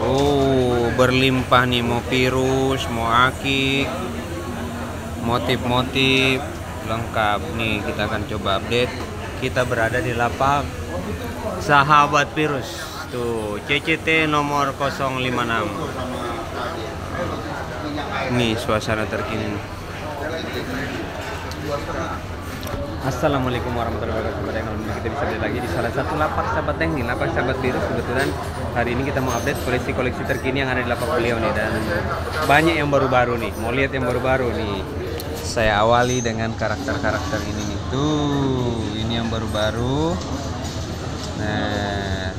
Oh, berlimpah nih mau virus, mau akik, motif-motif lengkap nih kita akan coba update. Kita berada di lapak Sahabat Virus. Tuh, CCT nomor 056. Nih suasana terkini. Assalamualaikum warahmatullahi wabarakatuh. Yang alhamdulillah kita bisa lihat lagi di salah satu lapak sahabat teh nih, lapak sahabat virus. Kebetulan hari ini kita mau update koleksi-koleksi terkini yang ada di lapak beliau nih dan banyak yang baru-baru nih. Mau lihat yang baru-baru nih. Saya awali dengan karakter-karakter ini nih. Tuh, ini yang baru-baru. Nah,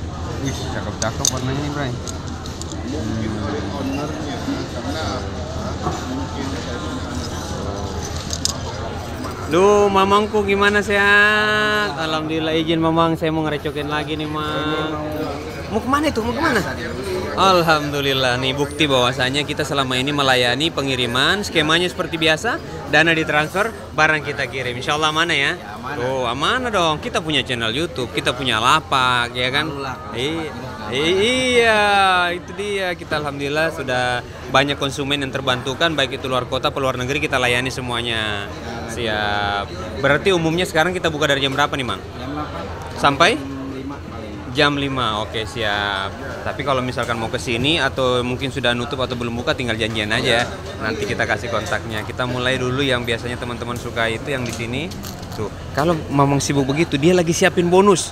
wih, cakep-cakep warnanya nih, Bray. ownernya Duh, mamangku gimana sehat? Alhamdulillah izin mamang, saya mau ngerecokin lagi nih, Mang. Mau ke mana itu? Mau ke mana? Alhamdulillah nih bukti bahwasanya kita selama ini melayani pengiriman skemanya seperti biasa dana ditransfer barang kita kirim Insya Allah mana ya? Oh amanah dong kita punya channel YouTube kita punya lapak ya kan? Iya iya itu dia kita alhamdulillah sudah banyak konsumen yang terbantukan baik itu luar kota luar negeri kita layani semuanya siap berarti umumnya sekarang kita buka dari jam berapa nih mang? Sampai? Jam 5, oke siap. Tapi kalau misalkan mau ke sini atau mungkin sudah nutup atau belum buka tinggal janjian aja. Nanti kita kasih kontaknya. Kita mulai dulu yang biasanya teman-teman suka itu yang di sini. Tuh, kalau Mamang sibuk begitu, dia lagi siapin bonus.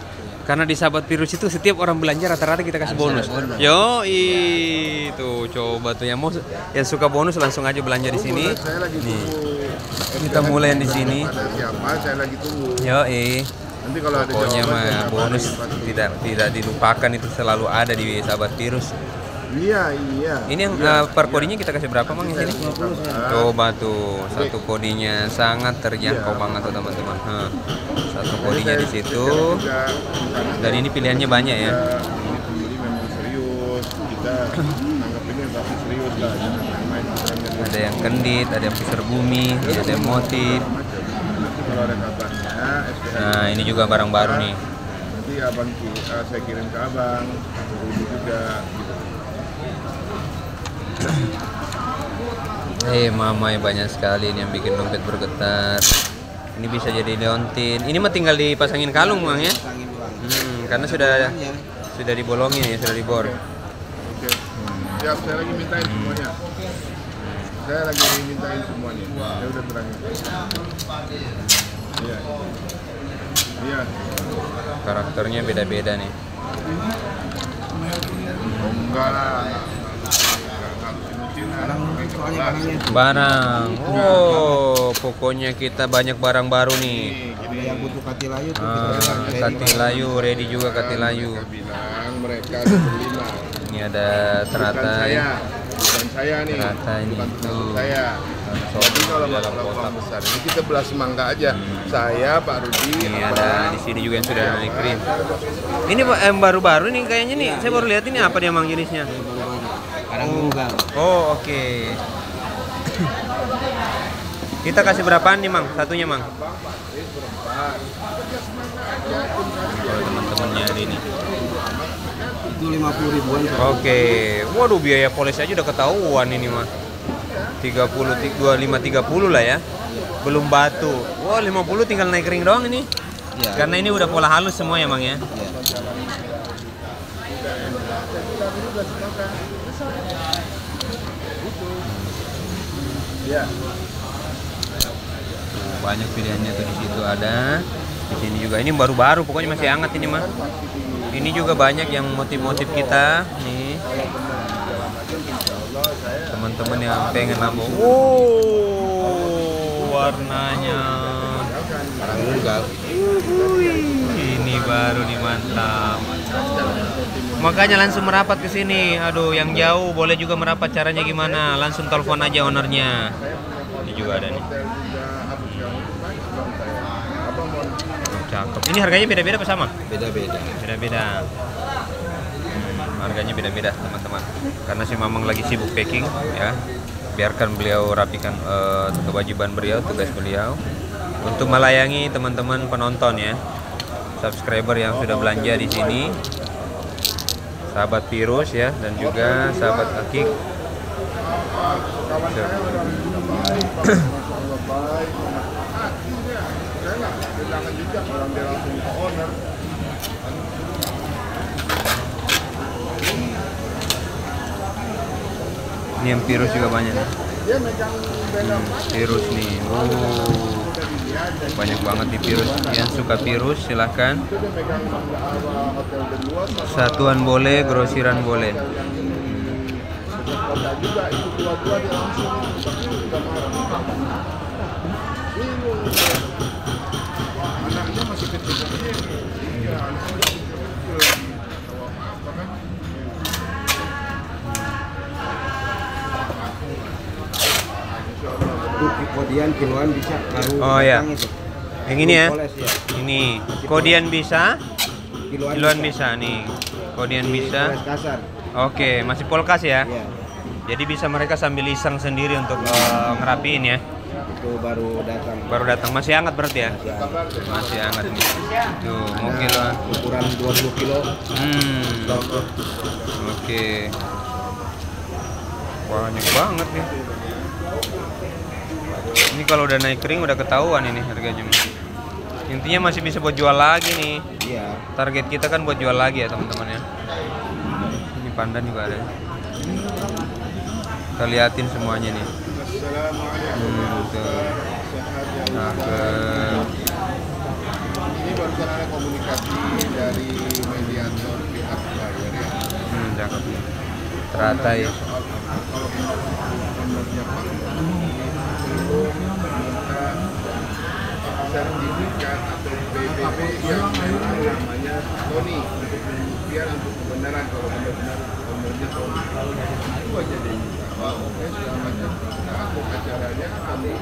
Karena di sahabat virus itu setiap orang belanja rata-rata kita kasih bonus. Yo, itu coba tuh yang mau yang suka bonus langsung aja belanja di sini. Nih, kita mulai yang di sini. pada siapa saya lagi tunggu Yo, nanti kalau ada jawaban, mah bonus tidak tidak dilupakan itu selalu ada di sahabat virus. Iya iya Ini yang iya. eh, per kodinya kita kasih berapa mang di sini? Coba tuh satu kodinya sangat terjangkau banget tuh teman-teman. Hah. Satu kodinya di situ dan ini pilihannya banyak ya. Jangan- Ada yang kendit, ada yang pisar bumi, ada yang motif. Nah ini juga barang baru nih. nanti abang eh, saya kirim ke abang juga gitu. Eh mamai banyak sekali ini yang bikin dompet bergetar. Ini bisa jadi leontin. Ini mah tinggal dipasangin kalung bang ya? Hmm, karena sudah sudah dibolongin ya, sudah dibor. oke siap saya lagi mintain semuanya saya lagi mintain semuanya ya udah terangin iya iya Karakternya beda-beda nih. oh, enggak lah Barang. Oh, pokoknya kita banyak barang baru nih. yang butuh katilayu Ah, katilayu, ready juga katilayu. mereka bilang mereka ada berlima Ini ada teratai. saya bukan saya nih Teratai ini. bukan Tuh. saya jadi kalau masalah uang besar ini kita belas semangka aja saya Pak Rudi Ini Abang, ada di sini juga yang sudah dikirim. Ini Pak, yang baru-baru nih kayaknya nih. Saya baru lihat ini apa dia mang jenisnya? Kadang tunggal. Oh, oke. Kita kasih berapaan nih, Mang? Satunya, Mang? Kalau teman-teman nyari nih. Itu 50 ribuan. Oke. Waduh, biaya polis aja udah ketahuan ini mah. 30 25 30 lah ya. Belum batu. Wah, 50 tinggal naik ring doang ini. Iya. Karena ini udah pola halus semua ya, Mang ya. Iya. Ya banyak pilihannya tuh di situ ada. Di sini juga ini baru-baru, pokoknya masih hangat ini mah. Ini juga banyak yang motif-motif kita nih. Teman-teman yang pengen nambah. Wow, warnanya. Tunggal. Ini baru nih mantap. Makanya langsung merapat ke sini. Aduh, yang jauh boleh juga merapat. Caranya gimana? Langsung telepon aja ownernya. Ini juga ada nih. Oh, cakep. Ini harganya beda-beda apa sama? Beda-beda. Beda-beda. Hmm, harganya beda-beda teman-teman. Karena si Mamang lagi sibuk packing ya. Biarkan beliau rapikan eh, kewajiban beliau, tugas beliau untuk melayani teman-teman penonton ya. Subscriber yang sudah belanja di sini. Sahabat virus ya dan juga sahabat akik. Ini yang virus juga banyak. Bela virus nih. Oh banyak banget di virus yang suka virus silahkan. Satuan boleh grosiran boleh kota juga itu dua-dua dia langsung udah marah bingung dia. anaknya masih kecil iya anaknya masih kecil lagi tahu apa kan Insya Allah Itu kodian kiloan bisa baru Oh, iya. datang itu. yang ini ya? Poles ya. ini. Kodian bisa? Kiloan, kiloan bisa. nih. Kodian Di bisa. kasar. oke masih polkas ya? Iya. jadi bisa mereka sambil iseng sendiri untuk eh, ngerapiin ya? Itu baru datang. baru datang. Masih hangat berarti ya? Masih hangat. Nih. Tuh mau Ada kiloan ukuran 20 kilo. hmm. Oke. Banyak banget nih ini kalau udah naik kering udah ketahuan ini harganya intinya masih bisa buat jual lagi nih Iya. target kita kan buat jual lagi ya teman-teman ya ini pandan juga ada kita liatin semuanya nih hmm, tuh. Ya Nah, ke Ini barusan ada komunikasi dari mediator pihak buyer ya. hmm, cakep nih teratai ya kalau ownernya Pak belum minta sertifikat atau BBB yang namanya Tony untuk pembuktian untuk kebenaran kalau benar-benar ownernya Tony. Itu aja minta. Wah, oke segala macam. Nah, untuk acaranya kami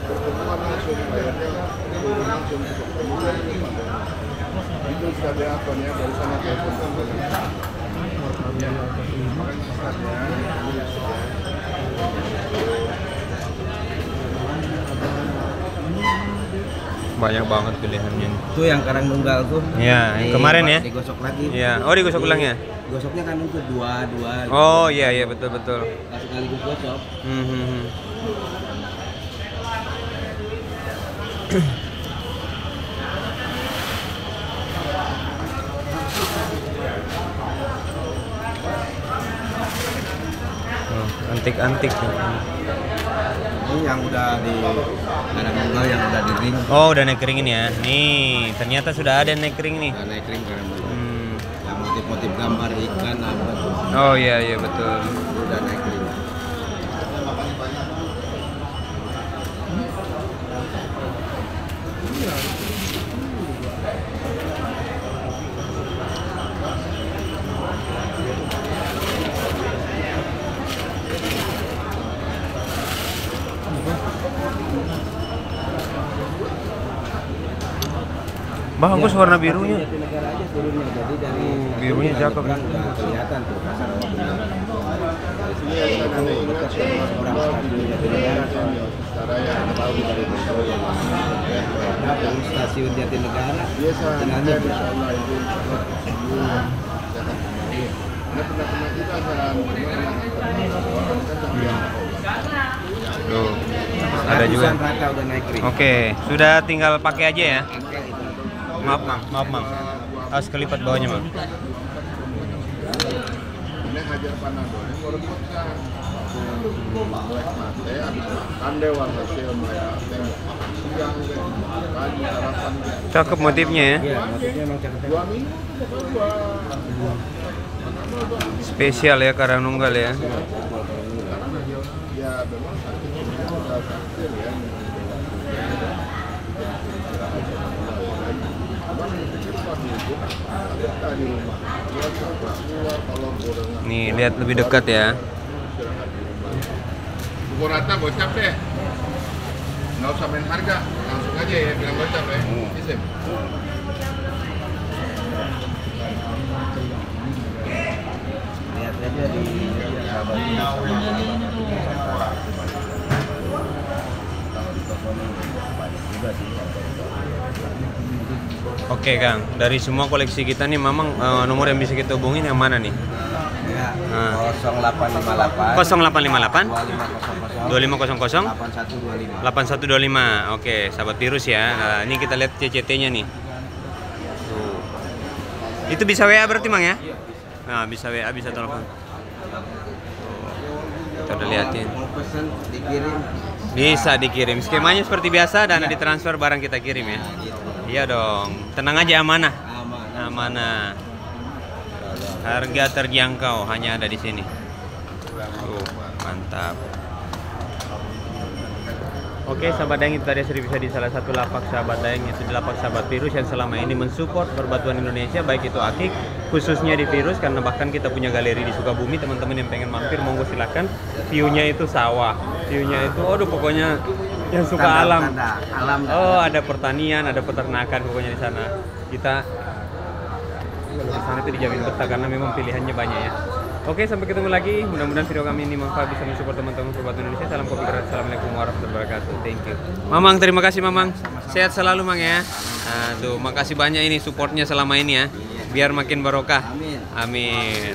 pertemuan langsung bayarnya turun langsung untuk kemudian itu sudah ada akunnya dari sana ya makanya startnya banyak banget pilihannya. Itu yang karang nunggal tuh. ya yang Di- kemarin ya Digosok lagi. ya oh digosok ulang ya Gosoknya kan untuk dua dua. gitu. oh iya iya betul betul Nggak sekaligus gosok. Hmm, hmm, antik-antik nih. Ini yang udah di karang nunggal yang udah di ring. Oh, udah naik kering ini ya. Nih, ternyata sudah ada naik kering nih. Udah naik ring nunggal. Hmm. Yang motif-motif gambar ikan apa tuh. Oh iya iya betul. Udah naik ring. Bagus warna birunya. Jatinegara aja turunnya jadi dari Uh, birunya cakep. kelihatan tuh pasar Iya, stasiun Jatinegara Nah, biasa itu kan kan Tuh. Ada juga. Oke, sudah tinggal pakai aja ya. Maaf, Mang. Maaf, Mang. Harus kelipat bawahnya, Mang. panadol melek mate habis makan hasil mereka siang Cakep motifnya ya. Iya, motifnya emang cakep. dua minggu pokoknya dua Spesial ya karang nunggal ya. ya memang sakit sudah di rumah Nih, lihat lebih dekat ya. Rata gocap deh nggak usah main harga langsung aja ya bilang gocap ya Isim. Lihat aja di sahabat sama juga sih. Oke Kang, dari semua koleksi kita nih memang eh, nomor yang bisa kita hubungin yang mana nih? Ya, Nah. 0858 0858 2500 2500 8125. 8125. Oke, sahabat virus ya. Nah, ini kita lihat CCT-nya nih. Tuh. Itu bisa WA berarti Mang ya? Nah, bisa WA, bisa telepon. Kita udah liatin. Bisa dikirim. Skemanya seperti biasa, dana ditransfer barang kita kirim ya. Iya dong. Tenang aja amanah. Aman. Amanah. Harga terjangkau hanya ada di sini. Tuh, mantap. Oke, sahabat dayang itu tadi sudah bisa di salah satu lapak sahabat dayang yaitu di lapak sahabat virus yang selama ini mensupport perbatuan Indonesia baik itu akik khususnya di virus karena bahkan kita punya galeri di Sukabumi teman-teman yang pengen mampir monggo silakan view-nya itu sawah view-nya itu aduh pokoknya yang suka Tanda- alam tanda alam. Oh, ada pertanian, ada peternakan pokoknya di sana. Kita kalau di sana itu dijamin betah karena memang pilihannya banyak ya. Oke, sampai ketemu lagi. Mudah-mudahan video kami ini manfaat bisa mensupport teman-teman Sobat Indonesia. Salam kopi keras. Assalamualaikum warahmatullahi wabarakatuh. Thank you. Mamang, terima kasih Mamang. Sehat selalu Mang ya. Aduh, makasih banyak ini supportnya selama ini ya. Biar makin barokah. Amin. Amin.